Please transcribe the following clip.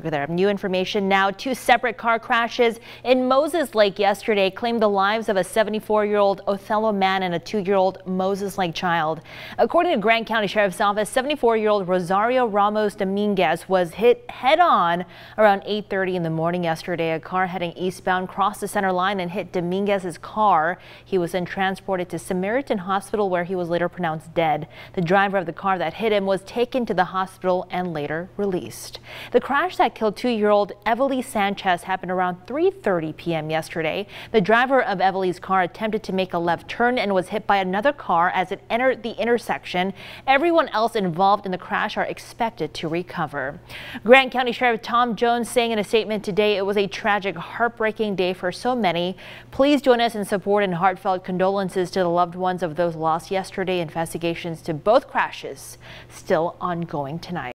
There. New information now. Two separate car crashes in Moses Lake yesterday claimed the lives of a 74-year-old Othello man and a two-year-old Moses Lake child. According to Grant County Sheriff's Office, 74-year-old Rosario Ramos Dominguez was hit head-on around 8.30 in the morning yesterday. A car heading eastbound crossed the center line and hit Dominguez's car. He was then transported to Samaritan Hospital where he was later pronounced dead. The driver of the car that hit him was taken to the hospital and later released. The crash that killed two-year-old Everly Sanchez happened around 3.30 p.m. yesterday. The driver of Everly's car attempted to make a left turn and was hit by another car as it entered the intersection. Everyone else involved in the crash are expected to recover. Grant County Sheriff Tom Jones saying in a statement today it was a tragic, heartbreaking day for so many. Please join us in support and heartfelt condolences to the loved ones of those lost yesterday. Investigations to both crashes still ongoing tonight.